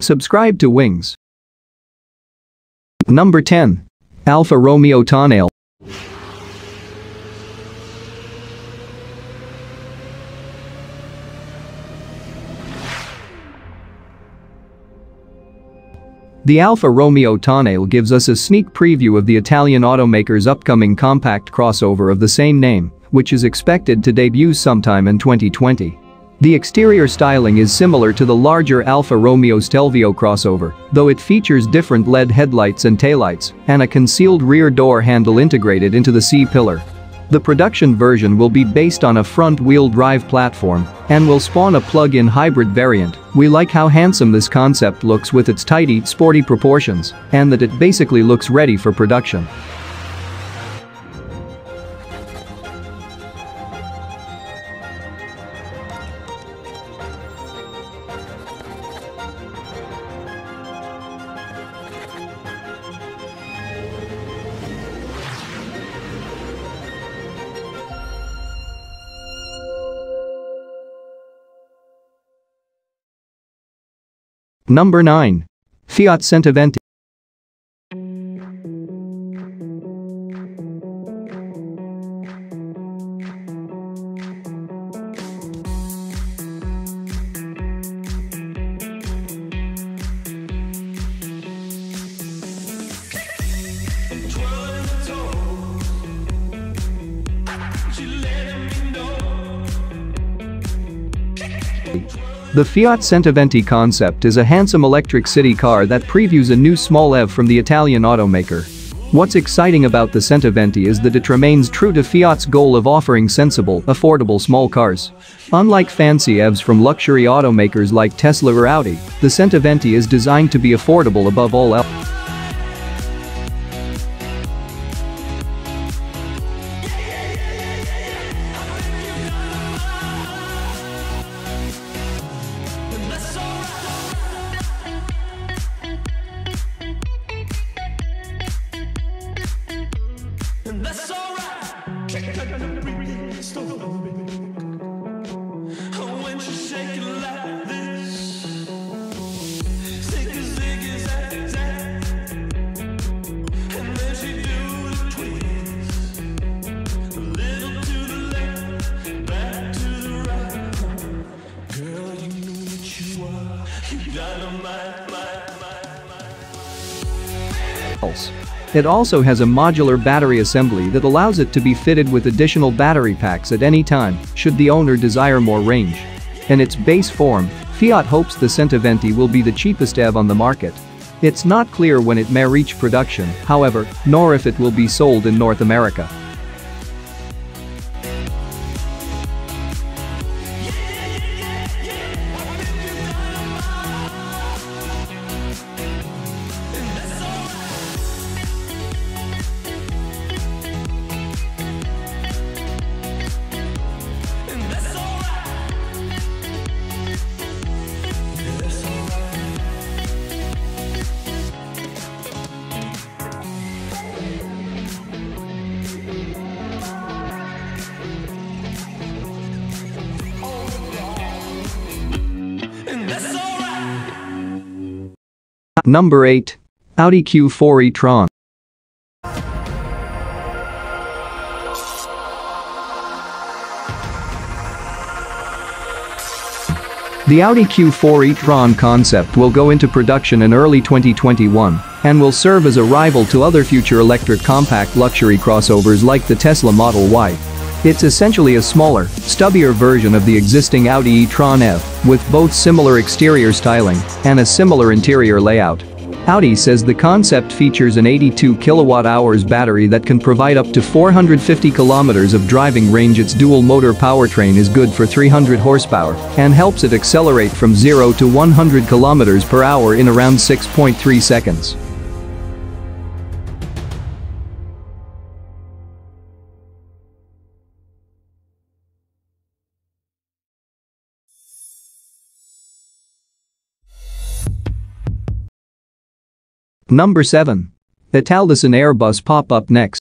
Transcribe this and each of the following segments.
Subscribe to Wings. Number 10. Alfa Romeo Tonale. The Alfa Romeo Tonale gives us a sneak preview of the Italian automaker's upcoming compact crossover of the same name, which is expected to debut sometime in 2020. The exterior styling is similar to the larger Alfa Romeo Stelvio crossover, though it features different LED headlights and taillights and a concealed rear door handle integrated into the C-pillar. The production version will be based on a front-wheel drive platform and will spawn a plug-in hybrid variant. We like how handsome this concept looks with its tidy, sporty proportions and that it basically looks ready for production. Number 9. Fiat Centoventi. The Fiat Centoventi concept is a handsome electric city car that previews a new small EV from the Italian automaker. What's exciting about the Centoventi is that it remains true to Fiat's goal of offering sensible, affordable small cars. Unlike fancy EVs from luxury automakers like Tesla or Audi, the Centoventi is designed to be affordable above all else. It also has a modular battery assembly that allows it to be fitted with additional battery packs at any time, should the owner desire more range. In its base form, Fiat hopes the Centoventi will be the cheapest EV on the market. It's not clear when it may reach production, however, nor if it will be sold in North America. Number 8. Audi Q4 e-tron. The Audi Q4 e-tron concept will go into production in early 2021 and will serve as a rival to other future electric compact luxury crossovers like the Tesla Model Y. It's essentially a smaller, stubbier version of the existing Audi e-tron EV, with both similar exterior styling and a similar interior layout. Audi says the concept features an 82 kilowatt-hours battery that can provide up to 450 kilometers of driving range. Its dual-motor powertrain is good for 300 horsepower and helps it accelerate from 0 to 100 kilometers per hour in around 6.3 seconds. Number 7. Italdesign Airbus pop-up next.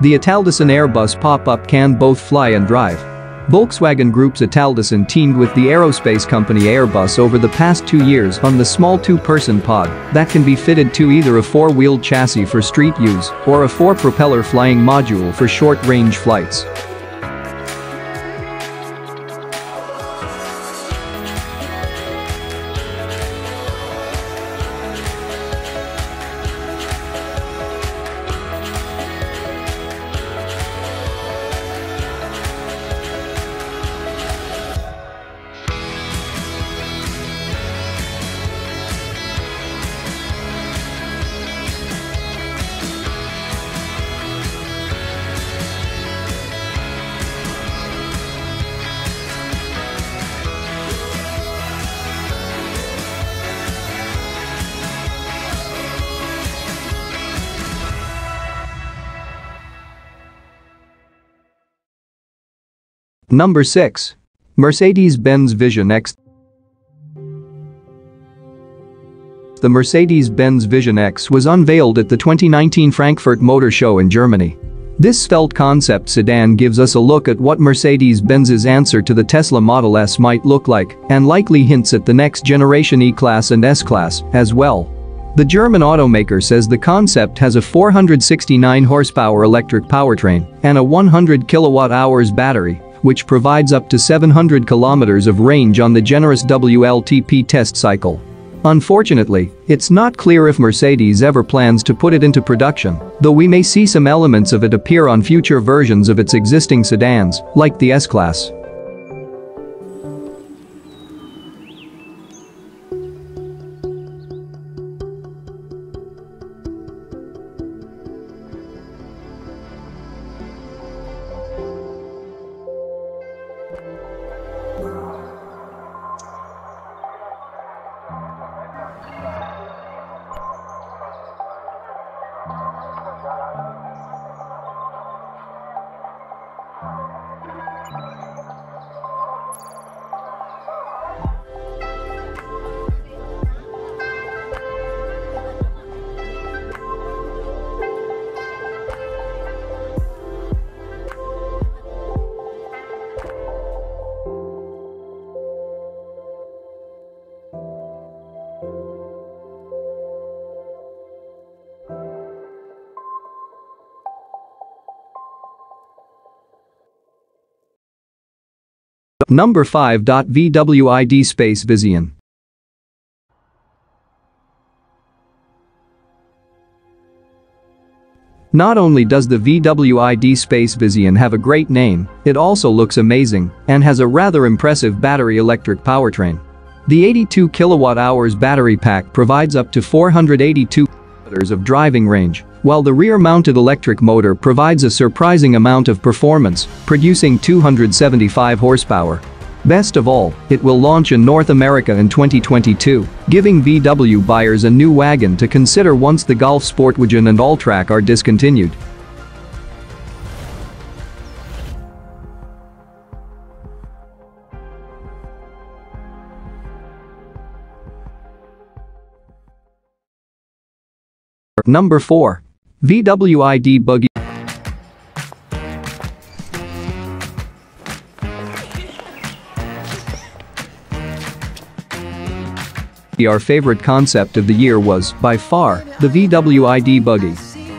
The Italdesign Airbus pop-up can both fly and drive. Volkswagen Group's Italdesign teamed with the aerospace company Airbus over the past two years on the small two-person pod that can be fitted to either a four-wheeled chassis for street use or a four-propeller flying module for short-range flights. Number 6. Mercedes-Benz Vision EQS The Mercedes-Benz Vision EQS was unveiled at the 2019 Frankfurt Motor Show in Germany. This svelte concept sedan gives us a look at what Mercedes-Benz's answer to the Tesla Model S might look like and likely hints at the next generation E-Class and S-Class as well. The German automaker says the concept has a 469 horsepower electric powertrain and a 100 kilowatt-hours battery which provides up to 700 kilometers of range on the generous WLTP test cycle. Unfortunately, it's not clear if Mercedes ever plans to put it into production, though we may see some elements of it appear on future versions of its existing sedans, like the S-Class. Number 5. VWID Space Vision Not only does the VW ID Space Vizzion have a great name, it also looks amazing and has a rather impressive battery electric powertrain. The 82 kilowatt-hours battery pack provides up to 482 kilometers of driving range, while the rear-mounted electric motor provides a surprising amount of performance, producing 275 horsepower. Best of all, it will launch in North America in 2022, giving VW buyers a new wagon to consider once the Golf Sportwagen and Alltrack are discontinued. Number 4. VW ID Buggy Our favorite concept of the year was, by far, the VW ID buggy.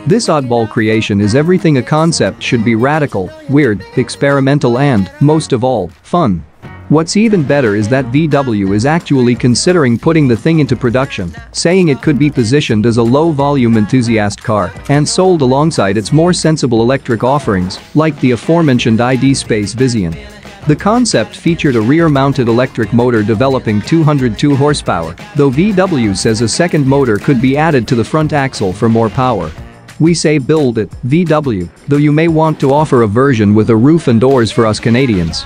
This oddball creation is everything a concept should be radical, weird, experimental and, most of all, fun. What's even better is that VW is actually considering putting the thing into production, saying it could be positioned as a low-volume enthusiast car and sold alongside its more sensible electric offerings, like the aforementioned ID Space Vizzion. The concept featured a rear-mounted electric motor developing 202 horsepower, though VW says a second motor could be added to the front axle for more power. We say build it, VW, though you may want to offer a version with a roof and doors for us Canadians.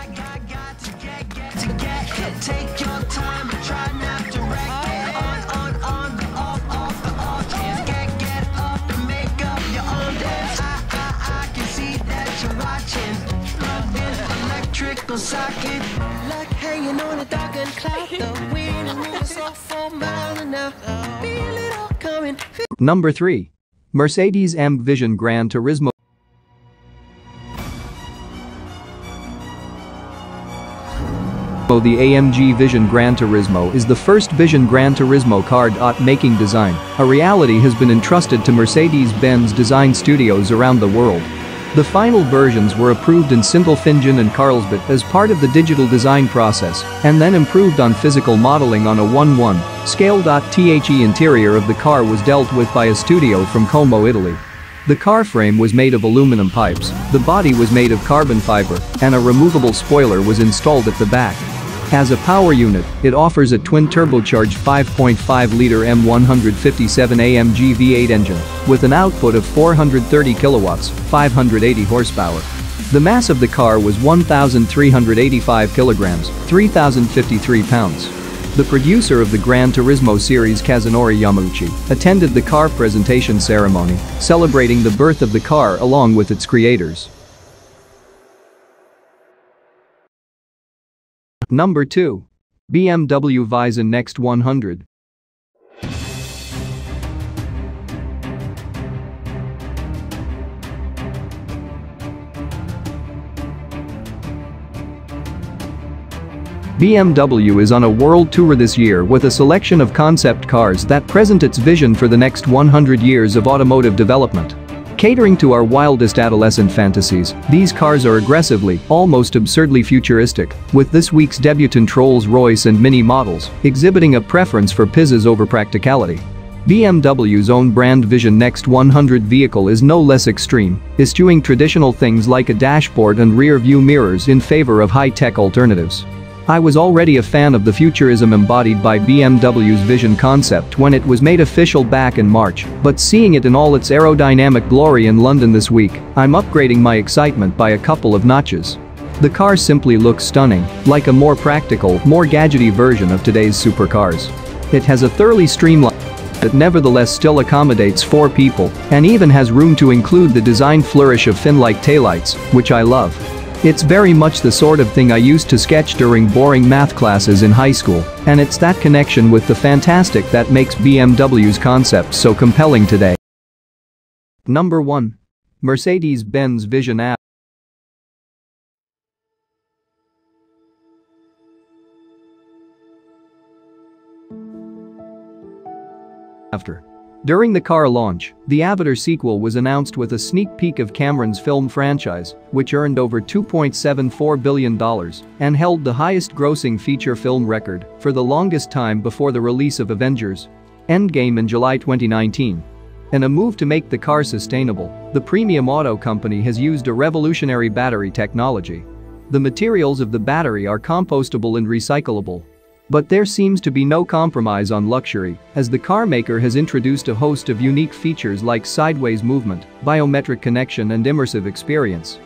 Like hanging on a dark and cloud. The wind so for miles an hour. Feel it all coming. Number 3. Mercedes-AMG Vision Gran Turismo The AMG Vision Gran Turismo is the first Vision Gran Turismo car dot making design. A reality has been entrusted to Mercedes-Benz design studios around the world. The final versions were approved in Sindelfingen and Carlsbad as part of the digital design process and then improved on physical modeling on a 1-1 scale. The interior of the car was dealt with by a studio from Como, Italy. The car frame was made of aluminum pipes, the body was made of carbon fiber, and a removable spoiler was installed at the back. As a power unit, it offers a twin-turbocharged 5.5-liter M157 AMG V8 engine with an output of 430 kilowatts, 580 horsepower. The mass of the car was 1,385 kilograms, 3,053 pounds. The producer of the Gran Turismo series Kazunori Yamauchi attended the car presentation ceremony, celebrating the birth of the car along with its creators. Number 2. BMW Vision Next 100. BMW is on a world tour this year with a selection of concept cars that present its vision for the next 100 years of automotive development. Catering to our wildest adolescent fantasies, these cars are aggressively, almost absurdly futuristic, with this week's debutant Rolls-Royce and Mini models exhibiting a preference for pizzazz over practicality. BMW's own brand Vision Next 100 vehicle is no less extreme, eschewing traditional things like a dashboard and rear view mirrors in favor of high-tech alternatives. I was already a fan of the futurism embodied by BMW's Vision concept when it was made official back in March, but seeing it in all its aerodynamic glory in London this week, I'm upgrading my excitement by a couple of notches. The car simply looks stunning, like a more practical, more gadgety version of today's supercars. It has a thoroughly streamlined that nevertheless still accommodates four people and even has room to include the design flourish of fin-like taillights, which I love. It's very much the sort of thing I used to sketch during boring math classes in high school, and it's that connection with the fantastic that makes BMW's concept so compelling today. Number 1. Mercedes-Benz Vision app. After during the car launch, the Avatar sequel was announced with a sneak peek of Cameron's film franchise, which earned over $2.74 billion and held the highest grossing feature film record for the longest time before the release of Avengers Endgame in July 2019. In a move to make the car sustainable, the premium auto company has used a revolutionary battery technology. The materials of the battery are compostable and recyclable, but there seems to be no compromise on luxury, as the carmaker has introduced a host of unique features like sideways movement, biometric connection and immersive experience.